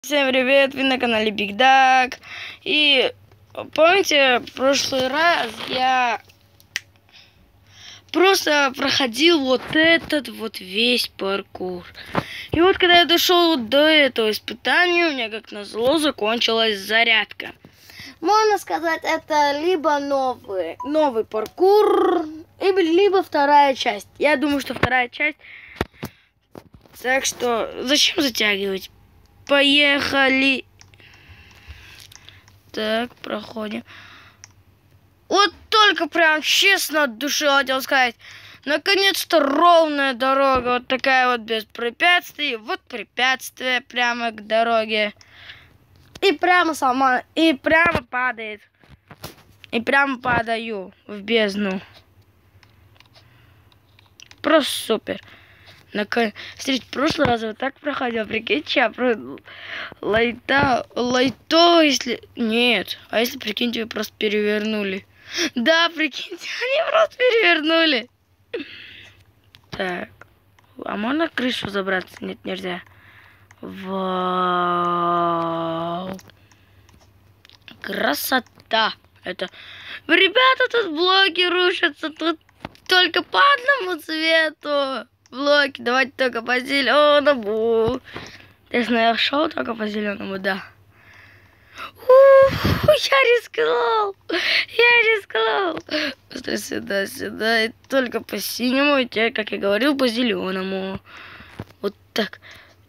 Всем привет, вы на канале Big Duck. И помните, в прошлый раз я просто проходил вот этот вот весь паркур. И вот когда я дошел до этого испытания, у меня как назло закончилась зарядка. Можно сказать, это либо новый, новый паркур, либо вторая часть. Я думаю, что вторая часть. Так что зачем затягивать? Поехали. Так, проходим. Вот только прям честно от души хотел сказать. Наконец-то ровная дорога. Вот такая вот без препятствий. Вот препятствие прямо к дороге. И прямо сама, и прямо падает. И прямо падаю в бездну. Просто супер. Наконец. Смотрите, в прошлый раз вот так проходил, прикиньте, я про лайта, лайто, если... Нет, а если, прикиньте, вы просто перевернули. Да, прикиньте, они просто перевернули. Так, а можно крышу забраться? Нет, нельзя. Вау. Красота. Это... Ребята, тут блоки рушатся. Тут только по одному цвету. Блоки, давайте только по зеленому. Ты знаешь, шел только по зеленому, да. Ух, я рискнул, я рискнул. Сюда, сюда, и только по синему, и те, как я говорил, по зеленому. Вот так.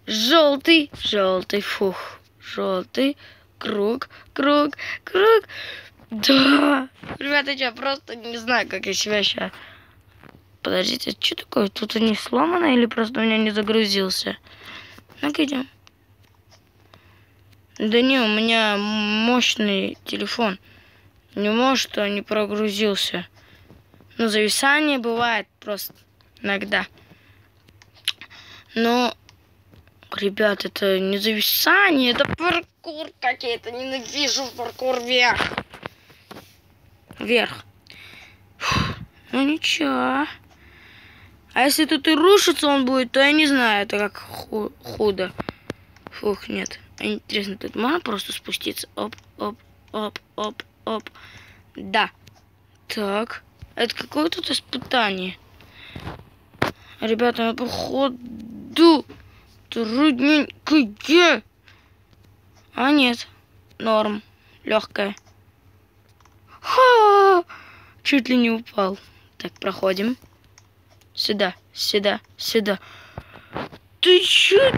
Желтый, желтый, фух, желтый, круг, круг, круг. Да. Ребята, я просто не знаю, как я себя сейчас... Подождите, что такое? Тут они сломаны или просто у меня не загрузился? Ну-ка идем. Да не, у меня мощный телефон. Не может, он не прогрузился. Ну, зависание бывает просто иногда. Но, ребят, это не зависание, это паркур какие-то. Ненавижу паркур вверх. Вверх. Фух, ну ничего. А если тут и рушится он будет, то я не знаю, это как ху худо. Фух, нет. Интересно, тут можно просто спуститься? Оп, оп, оп, оп, оп. Да. Так. Это какое тут испытание? Ребята, я походу трудненькое. А нет. Норм. Легкая. Ха! Чуть ли не упал. Так, проходим. Сюда, сюда, сюда. Ты чё?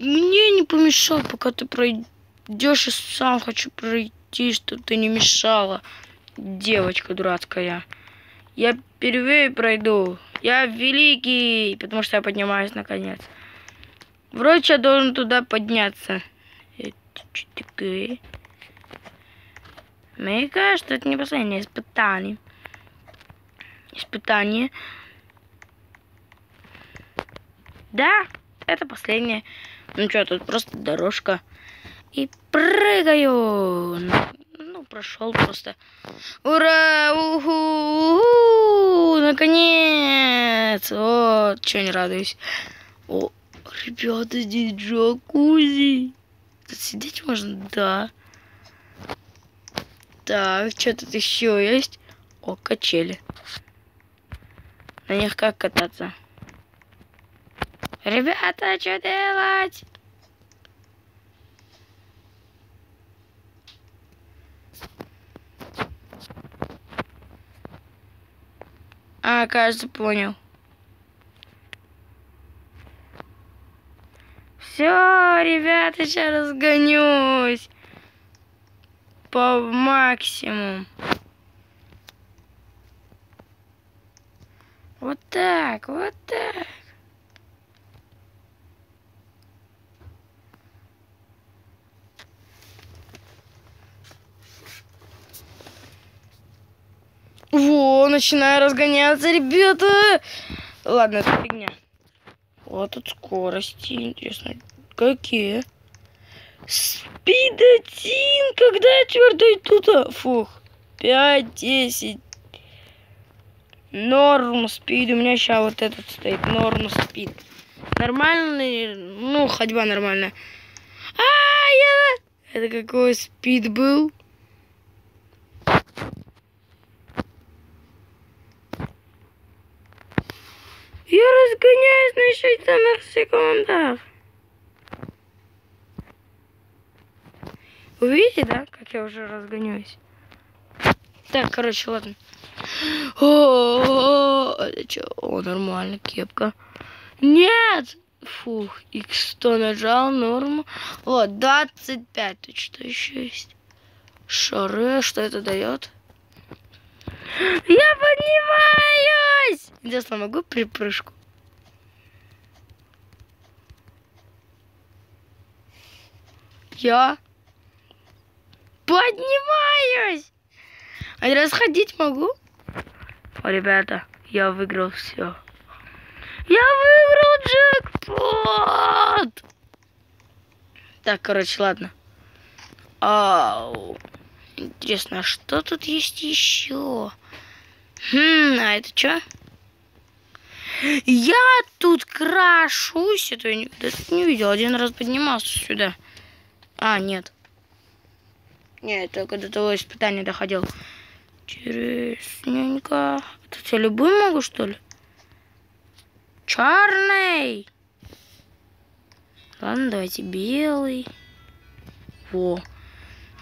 Мне не помешал, пока ты пройдешь, и сам хочу пройти, чтобы ты не мешала. Девочка дурацкая. Я первее пройду. Я великий, потому что я поднимаюсь наконец. Вроде я должен туда подняться. Это что такое? Мне кажется, это не последнее испытание. Испытание. Да, это последнее. Ну что, тут просто дорожка. И прыгаю. Ну, прошел просто. Ура! Уху! Уху! Наконец! Вот, что не радуюсь. О, ребята, здесь джакузи. Тут сидеть можно? Да. Так, что тут еще есть? О, качели. На них как кататься? Ребята, что делать? А, кажется, понял. Все, ребята, сейчас разгонюсь. По максимуму. Вот так, вот так. Во, начинаю разгоняться, ребята. Ладно, это фигня. Вот тут скорости. Интересно, какие? Спид один. Когда я твердо иду-то? Фух. 5, 10. Норм спид. У меня сейчас вот этот стоит. Норм спид. Нормальный. Ну, ходьба нормальная. А, Это какой спид был? Я разгоняюсь на считанных секундах. Вы видите, да, как я уже разгоняюсь? Так, короче, ладно. О, это что? О, нормально, кепка. Нет! Фух, x100 нажал, норму. Вот, 25 тут что еще есть. Шары, что это дает? Я поднимаюсь! Интересно, могу припрыжку? Я поднимаюсь! Один раз могу? О, ребята, я выиграл все. Я выиграл джекпот! Так, короче, ладно. Ау. Интересно, а что тут есть еще? Хм, а это что? Я тут крашусь. Это я никогда не видел. Один раз поднимался сюда. А, нет. Нет, только до того испытания доходил. Интересненько. Тут я любой могу, что ли? Черный. Ладно, давайте белый. Во.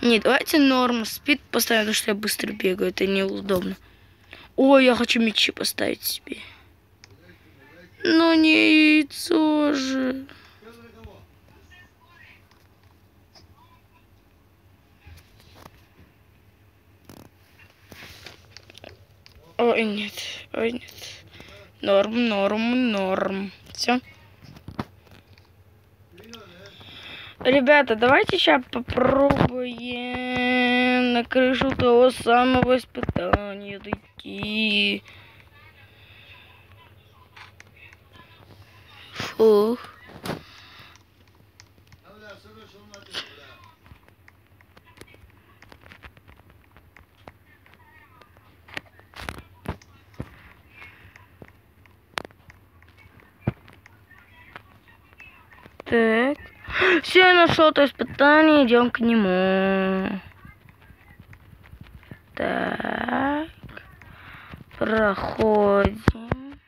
Нет, давайте норм. Спид поставим, потому что я быстро бегаю. Это неудобно. Ой, я хочу мечи поставить себе. Но не яйцо же. Ой, нет, ой, нет. Норм, норм, норм. Все. Ребята, давайте сейчас попробуем на крышу того самого испытания дойти. Фух. Так. Все, я нашел то испытание, идем к нему. Так. Проходим.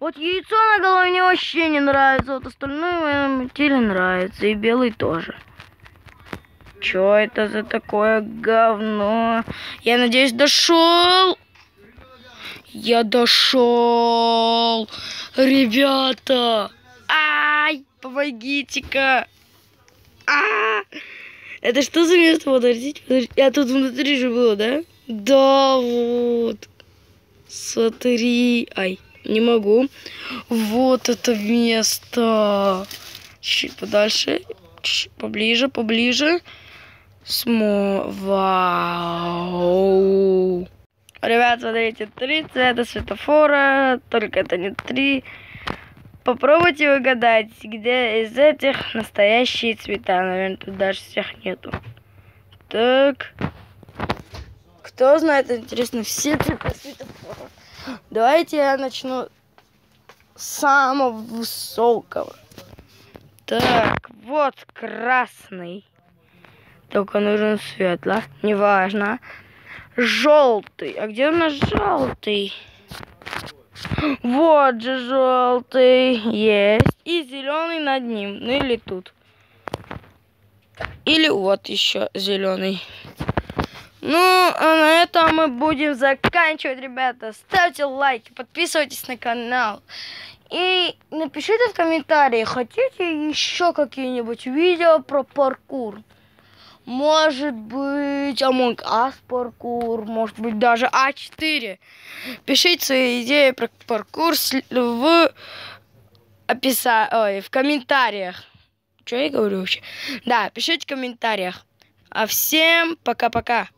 Вот яйцо на голове мне вообще не нравится. Вот остальное моему теле нравится. И белый тоже. Чё это за такое говно? Я надеюсь, дошел. Я дошел. Ребята. Помогите-ка. А, это что за место? Подождите, подождите. Я тут внутри же было, да? Да, вот. Смотри. Ай, не могу. Вот это место. Чуть подальше. Чуть поближе, поближе. Смо... Вау. Ребят, смотрите, три цвета светофора. Только это не три. Попробуйте угадать, где из этих настоящие цвета. Наверное, тут даже всех нету. Так. Кто знает, интересно, все цвета светофора. Давайте я начну с самого высокого. Так, вот красный. Только нужен светло. Неважно. Желтый. А где у нас желтый? Вот же желтый есть. И зеленый над ним. Ну или тут. Или вот еще зеленый. Ну, а на этом мы будем заканчивать, ребята. Ставьте лайки, подписывайтесь на канал. И напишите в комментарии, хотите еще какие-нибудь видео про паркур. Может быть, Among Us паркур, может быть, даже А4. Пишите свои идеи про паркур в описа... Ой, в комментариях. Что я говорю вообще? Да, пишите в комментариях. А всем пока-пока.